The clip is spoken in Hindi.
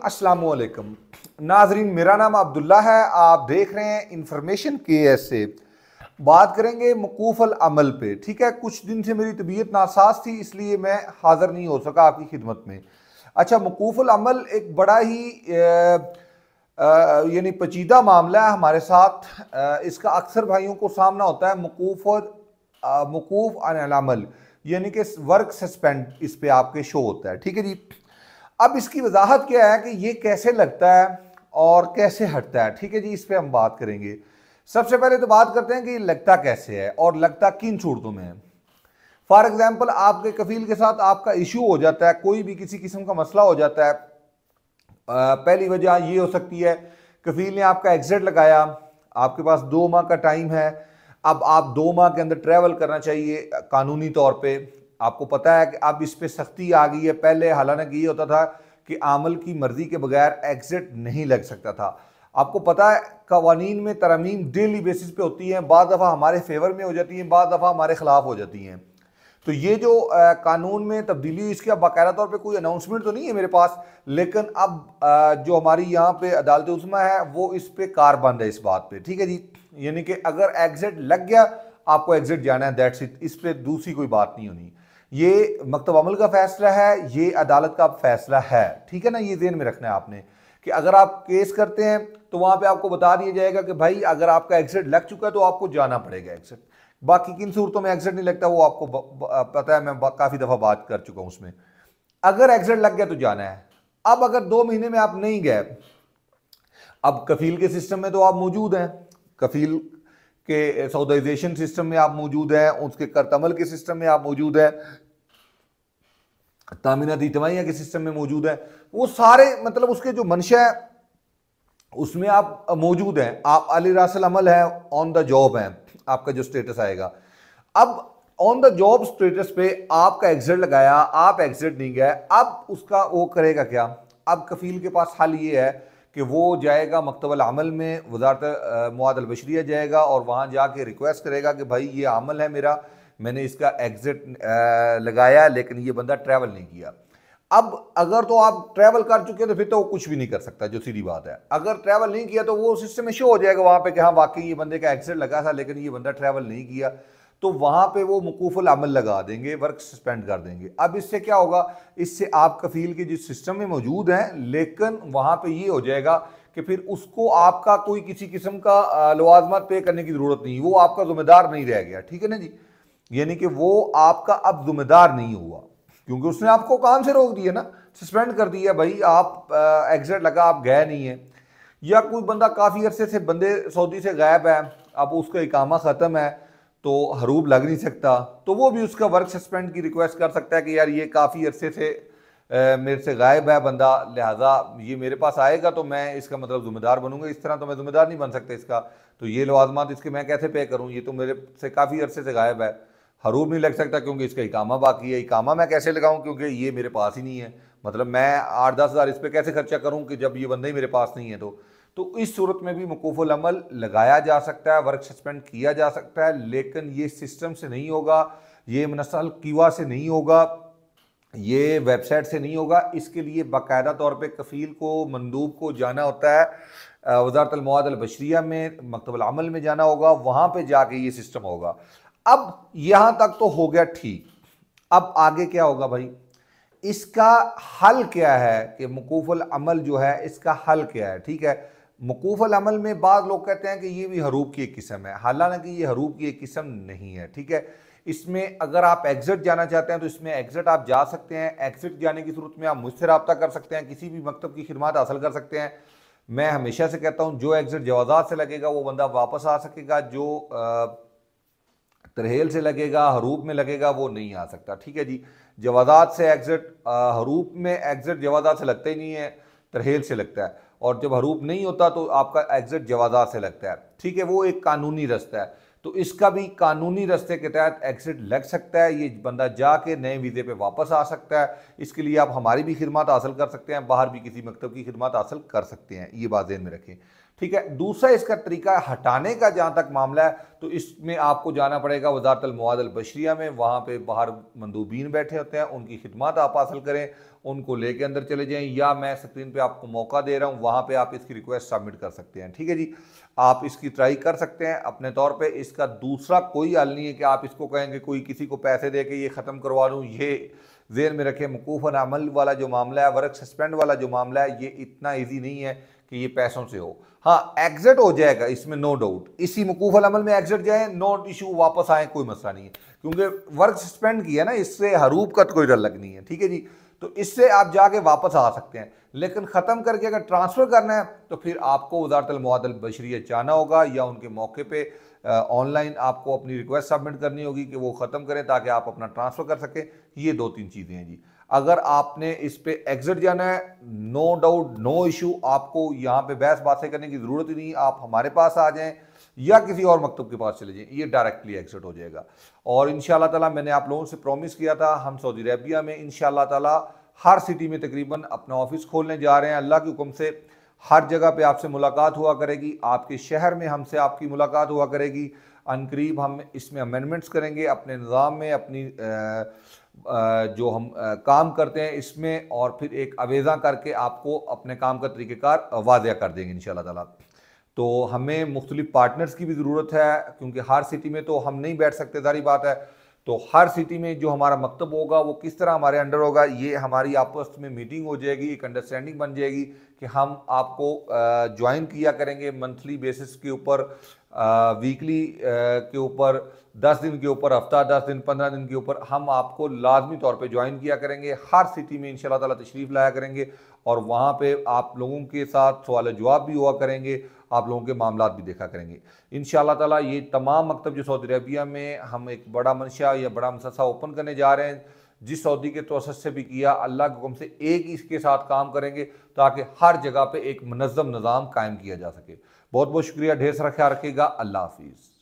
अस्सलाम वालेकुम नाजरीन मेरा नाम अब्दुल्ला है। आप देख रहे हैं इंफॉर्मेशन के एस से बात करेंगे मकूफ़ल अमल पे ठीक है? कुछ दिन से मेरी तबीयत नासाज थी इसलिए मैं हाज़िर नहीं हो सका आपकी खिदमत में। अच्छा मकूफ़ल अमल एक बड़ा ही यानी पचीदा मामला है हमारे साथ। आ, इसका अक्सर भाइयों को सामना होता है मकूफ़ मकूफ़ अमल यानी कि वर्क सस्पेंड इस पर आपके शो होता है ठीक है जी? अब इसकी वजाहत क्या है कि ये कैसे लगता है और कैसे हटता है? ठीक है जी, इस पर हम बात करेंगे। सबसे पहले तो बात करते हैं कि लगता कैसे है और लगता किन सूरतों में है। फॉर एग्ज़ाम्पल आपके कफील के साथ आपका इशू हो जाता है, कोई भी किसी किस्म का मसला हो जाता है। पहली वजह ये हो सकती है, कफील ने आपका एग्जिट लगाया, आपके पास दो माह का टाइम है, अब आप दो माह के अंदर ट्रैवल करना चाहिए कानूनी तौर पे। आपको पता है कि अब इस पर सख्ती आ गई है। पहले हालाँकि ये होता था कि आमल की मर्ज़ी के बगैर एग्जिट नहीं लग सकता था। आपको पता है कवानीन में तरमीम डेली बेसिस पे होती हैं बाद दफ़ा हमारे फेवर में हो जाती हैं बाद दफ़ा हमारे ख़िलाफ़ हो जाती हैं। तो ये जो आ, कानून में तब्दीली हुई इसके अब बाकायदा तौर पे कोई अनाउंसमेंट तो नहीं है मेरे पास लेकिन अब आ, जो हमारी यहाँ पे अदालत उस्मा है वो इस पर कार बंद है इस बात पे। ठीक है जी? यानी कि अगर एग्जिट लग गया आपको एग्जिट जाना है दैट्स इट इस पर दूसरी कोई बात नहीं होनी। ये मकतब अमल का फैसला है, ये अदालत का फैसला है। ठीक है ना? ये जेन में रखना है आपने कि अगर आप केस करते हैं तो वहाँ पे आपको बता दिया जाएगा कि भाई, अगर आपका एग्जिट लग चुका है तो आपको जाना पड़ेगा एग्जिट बाकी किन सूरतों में एग्जिट नहीं लगता, वो आपको पता है, मैं काफ़ी दफ़ा बात कर चुका हूँ उसमें। अगर एग्जिट लग गया तो जाना है। अब अगर दो महीने में आप नहीं गए, अब कफील के सिस्टम में तो आप मौजूद हैं। कफील के सौदाइजेशन सिस्टम में आप मौजूद हैं, उसके करतमल के सिस्टम में आप मौजूद हैं तामीनात इतमाइया के सिस्टम में मौजूद है। वो सारे मतलब उसके जो मंशा है, उसमें आप मौजूद हैं। आप अली रासल अमल है ऑन द जॉब है, आपका जो स्टेटस आएगा। अब ऑन द जॉब स्टेटस पे आपका एग्जिट लगाया, आप एग्जिट नहीं गए, अब उसका वो करेगा क्या? अब कफील के पास हाल ये है कि वो जाएगा मकतबल अमल में, वजारत मुआदलबशरिया जाएगा और वहाँ जाके रिक्वेस्ट करेगा कि भाई ये अमल है मेरा, मैंने इसका एग्ज़िट लगाया लेकिन ये बंदा ट्रैवल नहीं किया। अब अगर तो आप ट्रैवल कर चुके हैं तो फिर तो वो कुछ भी नहीं कर सकता, जो सीधी बात है। अगर ट्रैवल नहीं किया तो वो सिस्टम में शो हो जाएगा वहाँ पे कि हाँ वाकई ये बंदे का एग्जिट लगा था लेकिन ये बंदा ट्रैवल नहीं किया। तो वहाँ पे वो मुकूफल अमल लगा देंगे वर्क सस्पेंड कर देंगे। अब इससे क्या होगा? इससे आप कफील के जिस सिस्टम में मौजूद हैं, लेकिन वहाँ पे ये हो जाएगा कि फिर उसको आपका कोई किसी किस्म का लवाजमत पे करने की ज़रूरत नहीं, वो आपका जिम्मेदार नहीं रह गया, ठीक है ना जी? यानी कि वो आपका अब जिम्मेदार नहीं हुआ, क्योंकि उसने आपको काम से रोक दिया ना सस्पेंड कर दिया, भाई आप एग्जिट लगा, आप गए नहीं है। या कोई बंदा काफ़ी अरसे से बंदे सऊदी से गायब है, अब उसका इकामा ख़त्म है तो हरूब लग नहीं सकता तो वो भी उसका वर्क सस्पेंड की रिक्वेस्ट कर सकता है कि यार ये काफ़ी अरसे से आ, मेरे से गायब है बंदा लिहाजा ये मेरे पास आएगा तो मैं इसका मतलब ज़िम्मेदार बनूँगा। इस तरह तो मैं ज़िम्मेदार नहीं बन सकता इसका। तो ये लवाजमात इसके मैं कैसे पे करूँ? ये तो मेरे से काफ़ी अरसे से गायब है। हरूब नहीं लग सकता क्योंकि इसका इकामा बाकी है। इकामा मैं कैसे लगाऊँ? क्योंकि ये मेरे पास ही नहीं है। मतलब मैं आठ दस हज़ार इस पर कैसे खर्चा करूँ कि जब ये बंदा ही मेरे पास नहीं है तो? तो इस सूरत में भी मकूफ़ल अमल लगाया जा सकता है वर्क सस्पेंड किया जा सकता है, लेकिन ये सिस्टम से नहीं होगा, ये मनसल कीवा से नहीं होगा, ये वेबसाइट से नहीं होगा। इसके लिए बाकायदा तौर पे कफ़ील को, मंदूब को जाना होता है वजारत अलमवादलबशरिया में मकतबल में जाना होगा, वहाँ पे जाके ये सिस्टम होगा। अब यहाँ तक तो हो गया ठीक। अब आगे क्या होगा भाई? इसका हल क्या है कि मकूफ़ल अमल जो है, इसका हल क्या है? ठीक है? मकूफ़ल अमल में बाद लोग कहते हैं कि ये भी हरूब की एक किस्म है। हालाँकि ये हरूब की एक किस्म नहीं है, ठीक है? इसमें अगर आप एग्जिट जाना चाहते हैं तो इसमें एग्जिट आप जा सकते हैं। एग्जिट जाने की सूरत में आप मुझसे रबता कर सकते हैं, किसी भी मकतब की खिदमत हासिल कर सकते हैं। मैं हमेशा से कहता हूँ, जो एग्जिट जवाजात से लगेगा, वो बंदा वापस आ सकेगा। जो तरहेल से लगेगा हरूप में लगेगा, वो नहीं आ सकता, ठीक है जी? जवाजात से एग्जिट हरूप में एग्जिट जवाजात से लगता ही नहीं है, तरहेल से लगता है। और जब हरूप नहीं होता तो आपका एग्जिट जवाजा से लगता है। ठीक है, वो एक कानूनी रास्ता है। तो इसका भी कानूनी रास्ते के तहत एग्जिट लग सकता है, ये बंदा जाके नए वीज़े पे वापस आ सकता है। इसके लिए आप हमारी भी खिदमत हासिल कर सकते हैं, बाहर भी किसी मकतब की खिदमत हासिल कर सकते हैं, ये बात ध्यान में रखें। ठीक है? दूसरा इसका तरीका हटाने का, जहाँ तक मामला है तो इसमें आपको जाना पड़ेगा वजारत मुआदल बशरिया में। वहाँ पे बाहर मंदूबीन बैठे होते हैं, उनकी खिदमत आप हासिल करें, उनको लेके अंदर चले जाएँ, या मैं स्क्रीन पे आपको मौका दे रहा हूँ, वहाँ पे आप इसकी रिक्वेस्ट सबमिट कर सकते हैं। ठीक है जी? आप इसकी ट्राई कर सकते हैं अपने तौर पे। इसका दूसरा कोई हल नहीं है कि आप इसको कहेंगे कोई किसी को पैसे दे के ये ख़त्म करवा लूँ ये जेर में रखे मकूफ़न अमल वाला जो मामला है, वर्क सस्पेंड वाला जो मामला है, ये इतना ईजी नहीं है कि ये पैसों से हो। हाँ एग्जिट हो जाएगा, इसमें नो डाउट इसी मकूफल अमल में एग्जिट जाए नो इशू वापस आए, कोई मसला नहीं है। क्योंकि वर्क सस्पेंड किया ना, इससे हरूब का कोई डर लग नहीं है, ठीक है जी? तो इससे आप जाके वापस आ सकते हैं। लेकिन ख़त्म करके अगर ट्रांसफ़र करना है तो फिर आपको वजारतलमुआदल बशरियत जाना होगा, या उनके मौके पर ऑनलाइन आपको अपनी रिक्वेस्ट सबमिट करनी होगी कि वो ख़त्म करें, ताकि आप अपना ट्रांसफ़र कर सकें। ये दो तीन चीज़ें हैं जी। अगर आपने इस पे एग्जिट जाना है नो डाउट नो इशू आपको यहाँ पे बहस बातें करने की ज़रूरत ही नहीं, आप हमारे पास आ जाएँ या किसी और मकतब के पास चले जाएँ, ये डायरेक्टली एग्जिट हो जाएगा। और इन ताला मैंने आप लोगों से प्रॉमिस किया था, हम सऊदी अरबिया में इन ताला हर सिटी में तकरीबन अपना ऑफ़िस खोलने जा रहे हैं। अल्लाह के हुक्म से हर जगह पे आपसे मुलाकात हुआ करेगी, आपके शहर में हमसे आपकी मुलाकात हुआ करेगी। अनकरीब हम इसमें अमेंडमेंट्स करेंगे, अपने निज़ाम में, अपनी जो हम काम करते हैं इसमें और फिर एक अवेज़ा करके आपको अपने काम का तरीक़ेकार वाजिया कर देंगे इन ताला। तो हमें मुख्तलिफ़ पार्टनर्स की भी ज़रूरत है, क्योंकि हर सिटी में तो हम नहीं बैठ सकते सारी बात है। तो हर सिटी में जो हमारा मकतब होगा, वो किस तरह हमारे अंडर होगा, ये हमारी आपस में मीटिंग हो जाएगी, एक अंडरस्टैंडिंग बन जाएगी कि हम आपको ज्वाइन किया करेंगे मंथली बेसिस के ऊपर वीकली के ऊपर, दस दिन के ऊपर, हफ़्ता, दस दिन, पंद्रह दिन के ऊपर हम आपको लाजमी तौर पे ज्वाइन किया करेंगे। हर सिटी में इन ताला तशरीफ़ लाया करेंगे और वहाँ पे आप लोगों के साथ सवाल जवाब भी हुआ करेंगे, आप लोगों के मामला भी देखा करेंगे। इन ताला ये तमाम मकतब जो सऊदी अरबिया में हम एक बड़ा मंशा या बड़ा मससा ओपन करने जा रहे हैं। जिस सऊदी के तोसत से भी किया, अल्लाह के हुक्म से एक ही इसके साथ काम करेंगे ताकि हर जगह पे एक मनज़म निज़ाम कायम किया जा सके। बहुत बहुत शुक्रिया, ढेर सारा ख्याल रखिएगा। अल्लाह हाफिज़।